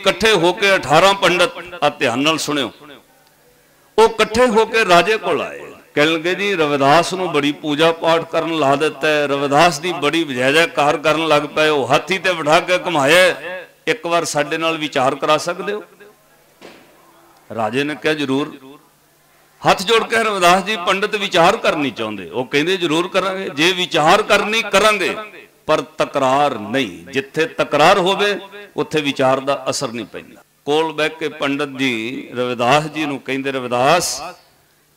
ਇਕੱਠੇ ਹੋ ਕੇ 18 ਪੰਡਤ ਆ ਧਿਆਨ ਨਾਲ ਸੁਣਿਓ। ਉਹ ਇਕੱਠੇ ਹੋ ਕੇ ਰਾਜੇ ਕੋਲ ਆਏ। ਕਹਿਣ ਲੱਗੇ ਜੀ, ਰਵਿਦਾਸ ਨੂੰ ਬੜੀ ਪੂਜਾ ਪਾਠ ਕਰਨ ਲਾ ਦਿੱਤਾ ਹੈ। ਰਵਿਦਾਸ ਦੀ ਬੜੀ ਜੈ ਕਰਨ ਲੱਗ ਪਏ ਉਹ ਹਾਥੀ ਤੇ ਬਿਠਾ ਕੇ ਘੁਮਾਇਆ ਇੱਕ ਵਾਰ ਸਾਡੇ ਨਾਲ ਵਿਚਾਰ ਕਰਾ ਸਕਦੇ ਹੋ? ਰਾਜੇ ਨੇ ਕਿਹਾ, ਜਰੂਰ। ਹੱਥ ਜੋੜ ਕੇ ਰਵਿਦਾਸ ਜੀ, ਪੰਡਤ ਵਿਚਾਰ ਕਰਨੀ ਚਾਹੁੰਦੇ। ਉਹ ਕਹਿੰਦੇ, ਜਰੂਰ ਕਰਾਂਗੇ। ਜੇ ਵਿਚਾਰ ਕਰਨੀ ਕਰਾਂਗੇ, ਪਰ ਤਕਰਾਰ ਨਹੀਂ। ਜਿੱਥੇ ਤਕਰਾਰ ਹੋਵੇ ਉੱਥੇ ਵਿਚਾਰ ਦਾ ਅਸਰ ਨਹੀਂ ਪੈਂਦਾ। ਕੋਲ ਬਹਿ ਕੇ ਪੰਡਤ ਜੀ ਰਵਿਦਾਸ ਜੀ ਨੂੰ ਕਹਿੰਦੇ, ਰਵਿਦਾਸ,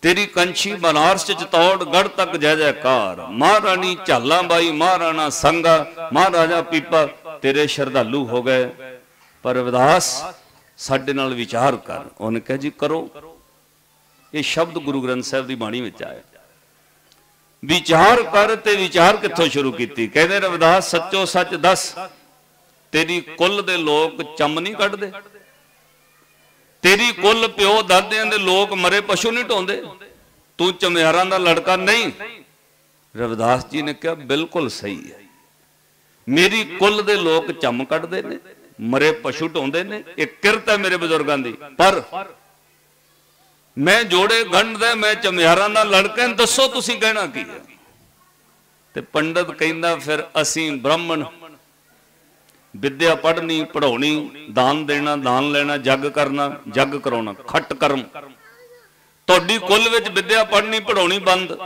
ਤੇਰੀ ਕੰਛੀ ਬਨਾਰਸ ਚ ਚਤੌੜ ਤੱਕ ਜੈ ਜੈਕਾਰ ਮਹਾਰਾਣੀ ਝਾਲਾਂ ਬਾਈ, ਮਹਾਰਾਣਾ ਸੰਗਾ ਮਹਾਰਾਜਾ ਪੀਪਾ, ਤੇਰੇ ਸ਼ਰਧਾਲੂ ਹੋ ਗਏ। ਪਰ ਰਵਿਦਾਸ, ਸਾਡੇ ਨਾਲ ਵਿਚਾਰ ਕਰ। ਉਹਨੇ ਕਿਹਾ, ਜੀ, ਕਰੋ। ਇਹ ਸ਼ਬਦ ਗੁਰੂ ਗ੍ਰੰਥ ਸਾਹਿਬ ਦੀ ਬਾਣੀ ਵਿੱਚ ਆਇਆ। ਵਿਚਾਰ ਕਰ ਤੇ ਵਿਚਾਰ ਕਿੱਥੋਂ ਸ਼ੁਰੂ ਕੀਤੀ? ਕਹਿੰਦੇ, ਰਵਿਦਾਸ, ਸੱਚੋ ਸੱਚ ਦੱਸ ਤੇਰੀ ਕੁੱਲ ਦੇ ਲੋਕ ਚੰਮ ਨਹੀਂ ਕੱਢਦੇ। ਤੇਰੀ ਕੁੱਲ ਪਿਓ ਦਾਦਿਆਂ ਦੇ ਲੋਕ ਮਰੇ ਪਸ਼ੂ ਨਹੀਂ ਢੋਂਦੇ। ਤੂੰ ਚਮਿਆਰਾਂ ਦਾ ਲੜਕਾ ਨਹੀਂ। ਰਵਿਦਾਸ ਜੀ ਨੇ ਕਿਹਾ, ਬਿਲਕੁਲ ਸਹੀ ਹੈ। ਮੇਰੀ ਕੁੱਲ ਦੇ ਲੋਕ ਚੰਮ ਕੱਢਦੇ ਨੇ, ਮਰੇ ਪਸ਼ੂ ਢੋਂਦੇ ਨੇ। ਇਹ ਕਿਰਤ ਹੈ ਮੇਰੇ ਬਜ਼ੁਰਗਾਂ ਦੀ। ਪਰ ਮੈਂ ਜੋੜੇ ਗੰਢ ਦਾ, ਮੈਂ ਚਮਿਆਰਾਂ ਦਾ ਲੜਕਾ ਦੱਸੋ ਤੁਸੀਂ ਕਹਿਣਾ ਕੀ ਹੈ? ਤੇ ਪੰਡਤ ਕਹਿੰਦਾ, ਫਿਰ ਅਸੀਂ ਬ੍ਰਾਹਮਣ ਵਿੱਦਿਆ ਪੜ੍ਹਨੀ ਪੜਾਉਣੀ ਦਾਨ ਦੇਣਾ, ਦਾਨ ਲੈਣਾ, ਜੱਗ ਕਰਨਾ, ਜੱਗ ਕਰਾਉਣਾ, ਖੱਟ ਕਰਮ। ਤੁਹਾਡੀ ਕੁੱਲ ਵਿੱਚ ਵਿੱਦਿਆ ਪੜ੍ਹਨੀ ਪੜਾਉਣੀ ਬੰਦ।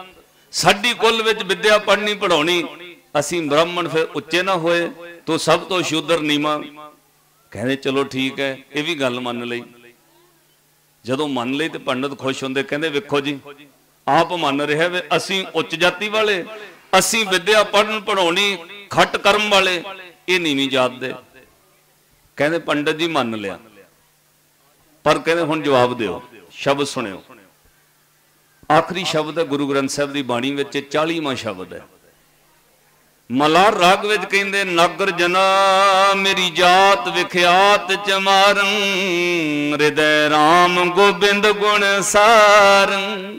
ਸਾਡੀ ਕੁੱਲ ਵਿੱਚ ਵਿੱਦਿਆ ਪੜ੍ਹਨੀ ਪੜਾਉਣੀ ਅਸੀਂ ਬ੍ਰਾਹਮਣ ਫਿਰ ਉੱਚੇ ਨਾ ਹੋਏ, ਤੂੰ ਸਭ ਤੋਂ ਸ਼ੂਦਰ ਨੀਮਾ ਕਹਿੰਦੇ, ਚਲੋ ਠੀਕ ਹੈ, ਇਹ ਵੀ ਗੱਲ ਮੰਨ ਲਈ। ਜਦੋਂ ਮੰਨ ਲਈ ਤੇ ਪੰਡਤ ਖੁਸ਼ ਹੁੰਦੇ, ਕਹਿੰਦੇ, ਵੇਖੋ ਜੀ, ਆਪ ਮੰਨ ਰਿਹਾ ਵੇ, ਅਸੀਂ ਉੱਚ ਜਾਤੀ ਵਾਲੇ, ਅਸੀਂ ਵਿੱਦਿਆ ਪੜਨ ਪੜਾਉਣੀ ਖੱਟ ਕਰਮ ਵਾਲੇ ਇਹ ਨੀਵੀਂ ਜਾਤ ਦੇ ਕਹਿੰਦੇ ਪੰਡਤ ਜੀ ਮੰਨ ਲਿਆ। ਪਰ ਕਹਿੰਦੇ ਹੁਣ ਜਵਾਬ ਦਿਓ, ਸ਼ਬਦ ਸੁਣਿਓ। ਆਖਰੀ ਸ਼ਬਦ ਹੈ ਗੁਰੂ ਗ੍ਰੰਥ ਸਾਹਿਬ ਦੀ ਬਾਣੀ ਵਿੱਚ 40ਵਾਂ ਸ਼ਬਦ ਹੈ। ਮਲਾਰ ਰਾਗ ਵਿੱਚ ਕਹਿੰਦੇ, ਨਗਰ ਜਨਾ ਮੇਰੀ ਜਾਤ ਵਿਖਿਆਤ ਚਮਾਰੰ ਹਿਰਦੈ RAM ਗੋਬਿੰਦ ਗੁਣ ਸਾਰੰ।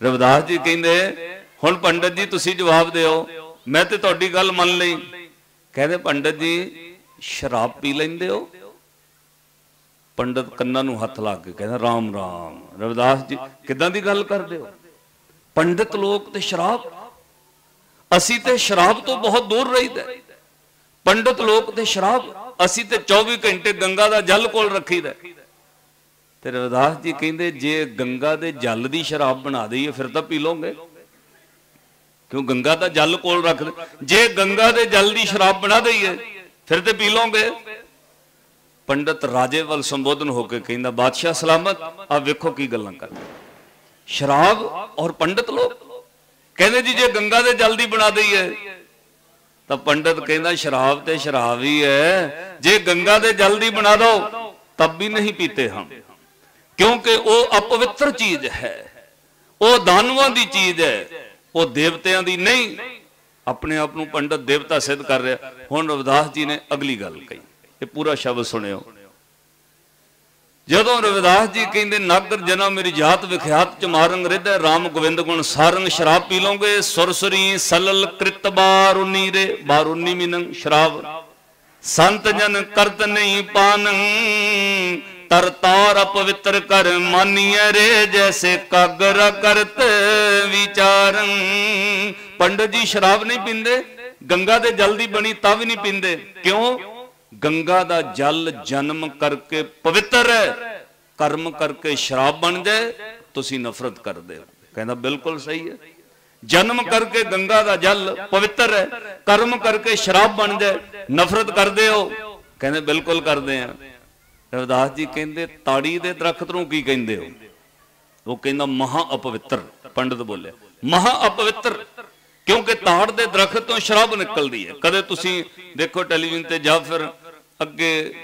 ਰਵਿਦਾਸ ਜੀ ਕਹਿੰਦੇ, ਹੁਣ ਪੰਡਤ ਜੀ ਤੁਸੀਂ ਜਵਾਬ ਦਿਓ, ਮੈਂ ਤੇ ਤੁਹਾਡੀ ਗੱਲ ਮੰਨ ਲਈ। ਕਹਿੰਦੇ ਪੰਡਤ ਜੀ, ਸ਼ਰਾਬ ਪੀ ਲੈਂਦੇ ਹੋ? ਪੰਡਤ ਕੰਨਾਂ ਨੂੰ ਹੱਥ ਲਾ ਕੇ ਕਹਿੰਦਾ, ਰਾਮ ਰਾਮ। ਰਵਿਦਾਸ ਜੀ, ਕਿਦਾਂ ਦੀ ਗੱਲ ਕਰਦੇ ਹੋ? ਪੰਡਤ ਲੋਕ ਤੇ ਸ਼ਰਾਬ? ਅਸੀਂ ਤੇ ਸ਼ਰਾਬ ਤੋਂ ਬਹੁਤ ਦੂਰ ਰਹੀਦਾ ਪੰਡਤ ਲੋਕ ਤੇ ਸ਼ਰਾਬ? ਅਸੀਂ ਤੇ 24 ਘੰਟੇ ਗੰਗਾ ਦਾ ਜਲ ਕੋਲ ਰੱਖੀਦਾ ਤੇ ਰਵਿਦਾਸ ਜੀ ਕਹਿੰਦੇ, ਜੇ ਗੰਗਾ ਦੇ ਜਲ ਦੀ ਸ਼ਰਾਬ ਬਣਾ ਦਈਏ, ਫਿਰ ਤਾਂ ਪੀ ਲੋਗੇ ਕਿਉਂ ਗੰਗਾ ਦਾ ਜਲ ਕੋਲ ਰੱਖ ਜੇ ਗੰਗਾ ਦੇ ਜਲ ਦੀ ਸ਼ਰਾਬ ਬਣਾ ਦਈਏ, ਫਿਰ ਤੇ ਪੀ ਲੋਗੇ ਪੰਡਤ ਰਾਜੇ ਵੱਲ ਸੰਬੋਧਨ ਹੋ ਕੇ ਕਹਿੰਦਾ, ਬਾਦਸ਼ਾਹ ਸਲਾਮਤ ਆ ਵੇਖੋ ਕੀ ਗੱਲਾਂ ਕਰਦੇ। ਸ਼ਰਾਬ ਔਰ ਪੰਡਤ ਲੋਕ? ਕਹਿੰਦੇ, ਜੀ, ਜੇ ਗੰਗਾ ਦੇ ਜਲ ਦੀ ਬਣਾ ਦਈਏ, ਤਾਂ ਪੰਡਤ ਕਹਿੰਦਾ, ਸ਼ਰਾਬ ਤੇ ਸ਼ਰਾਬ ਹੀ ਹੈ। ਜੇ ਗੰਗਾ ਦੇ ਜਲ ਦੀ ਬਣਾ ਦੋ, ਤਬ ਵੀ ਨਹੀਂ ਪੀਤੇ ਹਮ। ਕਿਉਂਕਿ ਉਹ ਅਪਵਿੱਤਰ ਚੀਜ਼ ਹੈ। ਉਹ ਦਾਨਵਾਂ ਦੀ ਚੀਜ਼ ਹੈ। ਉਹ ਦੇਵਤਿਆਂ ਦੀ ਨਹੀਂ, ਆਪਣੇ ਆਪ ਨੂੰ ਪੰਡਤ ਦੇਵਤਾ ਸਿੱਧ ਕਰ ਰਿਹਾ। ਹੁਣ ਰਵਿਦਾਸ ਜੀ ਨੇ ਅਗਲੀ ਗੱਲ ਕਹੀ, ਇਹ ਪੂਰਾ ਸ਼ਬਦ ਸੁਣਿਓ। ਜਦੋਂ ਰਵਿਦਾਸ ਜੀ ਕਹਿੰਦੇ, ਨਾਗਰ ਜਨਾ ਮੇਰੀ ਜਾਤ ਵਿਖਿਆਤ ਚ ਮਾਰੰਗ ਰਿਧੈ RAM ਗੋਬਿੰਦ ਗੁਣ ਸਾਰੰਗ ਸ਼ਰਾਬ ਪੀ ਲਓਗੇ ਸੁਰਸਰੀ ਸਲਲ ਕ੍ਰਿਤ ਬਾਰੁਨੀ ਰੇ ਬਾਰੁਨੀ ਮਿਨੰ ਸ਼ਰਾਬ ਸੰਤ ਜਨ ਕਰਤ ਨਹੀਂ ਪਾਨੰ ਤਰ ਤਾਰ ਕਰ ਮਾਨੀਐ ਰੇ, ਜੈਸੇ ਕਾਗਰ ਕਰਤ ਵਿਚਾਰੰ ਪੰਡਤ ਜੀ ਸ਼ਰਾਬ ਨਹੀਂ ਪੀਂਦੇ, ਗੰਗਾ ਦੇ ਜਲ ਦੀ ਬਣੀ ਤਾਂ ਵੀ ਨਹੀਂ ਪੀਂਦੇ। ਕਿਉਂ? ਗੰਗਾ ਦਾ ਜਲ ਜਨਮ ਕਰਕੇ ਪਵਿੱਤਰ ਹੈ, ਕਰਮ ਕਰਕੇ ਸ਼ਰਾਬ ਬਣ ਜਾਏ, ਤੁਸੀਂ ਨਫ਼ਰਤ ਕਰਦੇ ਹੋ। ਕਹਿੰਦਾ ਬਿਲਕੁਲ ਸਹੀ ਹੈ। ਜਨਮ ਕਰਕੇ ਗੰਗਾ ਦਾ ਜਲ ਪਵਿੱਤਰ ਹੈ, ਕਰਮ ਕਰਕੇ ਸ਼ਰਾਬ ਬਣ ਜਾਏ, ਨਫ਼ਰਤ ਕਰਦੇ ਹੋ। ਕਹਿੰਦੇ ਬਿਲਕੁਲ ਕਰਦੇ ਆ ਰਵਿਦਾਸ ਜੀ ਕਹਿੰਦੇ, ਤਾੜੀ ਦੇ ਦਰਖਤ ਨੂੰ ਕੀ ਕਹਿੰਦੇ ਹੋ? ਉਹ ਕਹਿੰਦਾ, ਮਹਾ ਅਪਵਿੱਤਰ, ਪੰਡਤ ਬੋਲੇ ਮਹਾ ਅਪਵਿੱਤਰ, ਕਿਉਂਕਿ ਤਾੜ ਦੇ ਦਰਖਤ ਤੋਂ ਸ਼ਰਾਬ ਨਿਕਲਦੀ ਹੈ। ਕਦੇ ਤੁਸੀਂ ਦੇਖੋ ਟੈਲੀਵਿਜ਼ਨ ਤੇ ਜਾਂ ਫਿਰ ਅੱਗੇ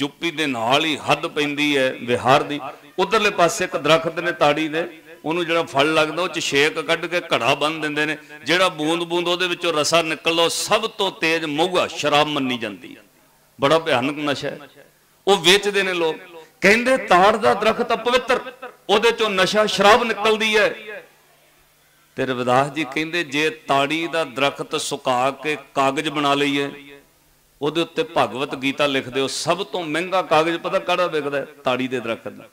ਯੂਪੀ ਦੇ ਨਾਲ ਹੀ ਹੱਦ ਪੈਂਦੀ ਹੈ, ਬਿਹਾਰ ਦੀ। ਉਧਰਲੇ ਪਾਸੇ ਇੱਕ ਦਰਖਤ ਨੇ ਤਾੜੀ ਦੇ, ਉਹਨੂੰ ਜਿਹੜਾ ਫਲ ਲੱਗਦਾ, ਉਹ ਚ ਛੇਕ ਕੱਢ ਕੇ ਘੜਾ ਬੰਨ ਦਿੰਦੇ ਨੇ। ਜਿਹੜਾ ਬੂੰਦ ਬੂੰਦ ਉਹਦੇ ਵਿੱਚੋਂ ਰਸਾ ਨਿਕਲਦਾ ਸਭ ਤੋਂ ਤੇਜ਼ ਮੋਗਾ, ਸ਼ਰਾਬ ਮੰਨੀ ਜਾਂਦੀ ਹੈ। ਬੜਾ ਭਿਆਨਕ ਨਸ਼ਾ ਹੈ। ਉਹ ਵੇਚਦੇ ਨੇ ਲੋਕ। ਕਹਿੰਦੇ ਤਾੜ ਦਾ ਦਰਖਤ ਅਪਵਿੱਤਰ ਉਹਦੇ ਚੋਂ ਨਸ਼ਾ, ਸ਼ਰਾਬ ਨਿਕਲਦੀ ਹੈ। ਤੇ ਰਵਿਦਾਸ ਜੀ ਕਹਿੰਦੇ ਜੇ ਤਾੜੀ ਦਾ ਦਰਖਤ ਸੁਕਾ ਕੇ ਕਾਗਜ਼ ਬਣਾ ਲਈਏ, ਉਹਦੇ ਉੱਤੇ ਭਗਵਤ ਗੀਤਾ ਲਿਖਦੇ ਹੋ, ਸਭ ਤੋਂ ਮਹਿੰਗਾ ਕਾਗਜ਼ ਪਤਾ ਕਿਹੜਾ ਵਿਕਦਾ ਤਾੜੀ ਦੇ ਦਰਖਤ ਦਾ।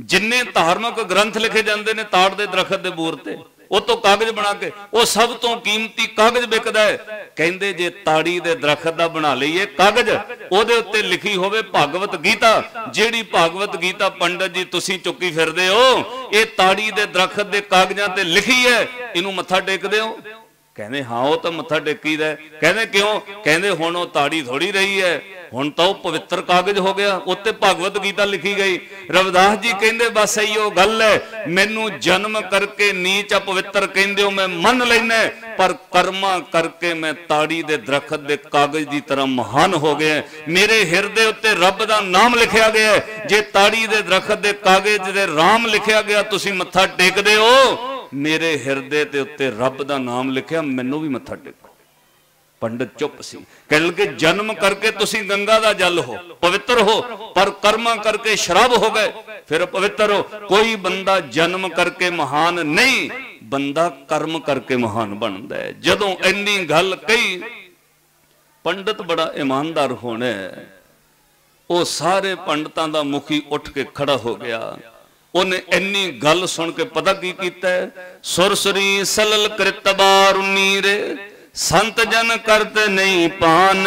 ਜਿੰਨੇ ਧਾਰਮਿਕ ਗ੍ਰੰਥ ਲਿਖੇ ਜਾਂਦੇ ਨੇ ਤਾੜ ਦੇ ਦਰਖਤ ਦੇ ਬੂਰ ਤੇ। ਉਹ ਤੋਂ ਕਾਗਜ਼ ਬਣਾ ਕੇ, ਉਹ ਸਭ ਤੋਂ ਕੀਮਤੀ ਕਾਗਜ਼ ਵਿਕਦਾ ਹੈ। ਕਹਿੰਦੇ ਜੇ ਤਾੜੀ ਦੇ ਦਰਖਤ ਦਾ ਬਣਾ ਲਈਏ ਕਾਗਜ਼, ਉਹਦੇ ਉੱਤੇ ਲਿਖੀ ਹੋਵੇ ਭਾਗਵਤ ਗੀਤਾ। ਜਿਹੜੀ ਭਾਗਵਤ ਗੀਤਾ ਪੰਡਤ ਜੀ ਤੁਸੀਂ ਚੁੱਕੀ ਫਿਰਦੇ ਹੋ, ਇਹ ਤਾੜੀ ਦੇ ਦਰਖਤ ਦੇ ਕਾਗਜ਼ਾਂ ਤੇ ਲਿਖੀ ਹੈ, ਇਹਨੂੰ ਮੱਥਾ ਟੇਕਦੇ ਹੋ? ਕਹਿੰਦੇ ਹਾਂ, ਉਹ ਤਾਂ ਮੱਥਾ ਟੇਕੀਦਾ ਹੈ। ਕਹਿੰਦੇ ਕਿਉਂ? ਕਹਿੰਦੇ ਹੁਣ ਉਹ ਤਾੜੀ ਥੋੜੀ ਰਹੀ ਹੈ। ਹੁਣ ਤਾਂ ਉਹ ਪਵਿੱਤਰ ਕਾਗਜ਼ ਹੋ ਗਿਆ, ਉੱਤੇ ਭਗਵਤ ਗੀਤਾ ਲਿਖੀ ਗਈ। ਰਵਿਦਾਸ ਜੀ ਕਹਿੰਦੇ, ਬਸ ਇਹੋ ਗੱਲ ਹੈ, ਮੈਨੂੰ ਜਨਮ ਕਰਕੇ ਨੀਚ ਅਪਵਿੱਤਰ ਕਹਿੰਦੇ ਹੋ, ਮੈਂ ਮੰਨ ਲੈਣਾ ਪਰ ਕਰਮਾ ਕਰਕੇ ਮੈਂ ਤਾੜੀ ਦੇ ਦਰਖਤ ਦੇ ਕਾਗਜ਼ ਦੀ ਤਰ੍ਹਾਂ ਮਹਾਨ ਹੋ ਗਿਆ ਮੇਰੇ ਹਿਰਦੇ ਉੱਤੇ ਰੱਬ ਦਾ ਨਾਮ ਲਿਖਿਆ ਗਿਆ ਜੇ ਤਾੜੀ ਦੇ ਦਰਖਤ ਦੇ ਕਾਗਜ਼ ਦੇ ਰਾਮ ਲਿਖਿਆ ਗਿਆ, ਤੁਸੀਂ ਮੱਥਾ ਟੇਕਦੇ ਹੋ। ਮੇਰੇ ਹਿਰਦੇ ਤੇ ਉੱਤੇ ਰੱਬ ਦਾ ਨਾਮ ਲਿਖਿਆ, ਮੈਨੂੰ ਵੀ ਮੱਥਾ ਟੇਕ। ਪੰਡਤ ਚੁੱਪ ਸੀ। ਕਹਿਣ ਲੱਗੇ, ਜਨਮ ਕਰਕੇ ਤੁਸੀਂ ਗੰਗਾ ਦਾ ਜਲ ਹੋ, ਪਵਿੱਤਰ ਹੋ, ਪਰ ਕਰਮਾਂ ਕਰਕੇ ਸ਼ਰਾਬ ਹੋ ਗਏ। ਫਿਰ ਪਵਿੱਤਰ ਹੋ। ਕੋਈ ਬੰਦਾ ਜਨਮ ਕਰਕੇ ਮਹਾਨ ਨਹੀਂ, ਬੰਦਾ ਕਰਮ ਕਰਕੇ ਮਹਾਨ ਬਣਦਾ ਹੈ। ਜਦੋਂ ਇੰਨੀ ਗੱਲ ਕਹੀ, ਪੰਡਤ ਬੜਾ ਇਮਾਨਦਾਰ ਹੋਣਾ ਉਹ ਸਾਰੇ ਪੰਡਤਾਂ ਦਾ ਮੁਖੀ ਉੱਠ ਕੇ ਖੜਾ ਹੋ ਗਿਆ। ਉਹਨੇ ਇੰਨੀ ਗੱਲ ਸੁਣ ਕੇ ਪਤਾ ਕੀ ਕੀਤਾ ਸੁਰਸਰੀ ਸਲਲ ਕ੍ਰਿਤ ਬਾਰੁਨੀ ਸੰਤ ਜਨ ਕਰਤ ਨਹੀਂ ਪਾਨ।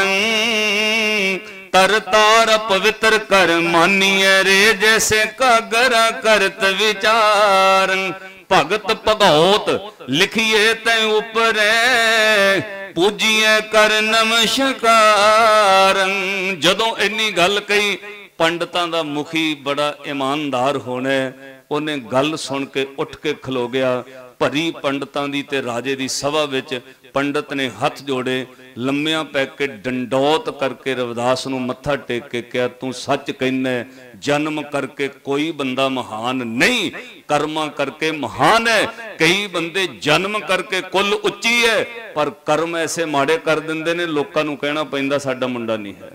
ਤਰ ਤਾਰ ਪਵਿੱਤਰ ਕਰ ਮਾਨੀਐ ਰੇ, ਜੈਸੇ ਕਾਗਰਾ ਕਰਤ ਵਿਚਾਰ। ਭਗਤ ਭਗਉਤ ਲਿਖੀਏ ਤੈ ਉਪਰੈ ਪੂਜੀਏ ਕਰ ਨਮਸਕਾਰ ਜਦੋਂ ਇੰਨੀ ਗੱਲ ਕਹੀ, ਪੰਡਤਾਂ ਦਾ ਮੁਖੀ ਬੜਾ ਇਮਾਨਦਾਰ ਹੋਣਾ। ਉਹਨੇ ਗੱਲ ਸੁਣ ਕੇ ਉੱਠ ਕੇ ਖਲੋ ਗਿਆ। ਭਰੀ ਪੰਡਤਾਂ ਦੀ ਤੇ ਰਾਜੇ ਦੀ ਸਭਾ ਵਿੱਚ ਪੰਡਤ ਨੇ ਹੱਥ ਜੋੜੇ, ਲੰਮਿਆਂ ਪੈ ਕੇ ਡੰਡੌਤ ਕਰਕੇ ਰਵਿਦਾਸ ਨੂੰ ਮੱਥਾ ਟੇਕ ਕੇ ਕਿਹਾ, ਤੂੰ ਸੱਚ ਕਹਿੰਦਾ ਜਨਮ ਕਰਕੇ ਕੋਈ ਬੰਦਾ ਮਹਾਨ ਨਹੀਂ, ਕਰਮਾਂ ਕਰਕੇ ਮਹਾਨ ਹੈ, ਕਈ ਬੰਦੇ ਜਨਮ ਕਰਕੇ ਕੁੱਲ ਉੱਚੀ ਹੈ, ਪਰ ਕਰਮ ਐਸੇ ਮਾੜੇ ਕਰ ਦਿੰਦੇ ਨੇ, ਲੋਕਾਂ ਨੂੰ ਕਹਿਣਾ ਪੈਂਦਾ ਸਾਡਾ ਮੁੰਡਾ ਨਹੀਂ ਹੈ।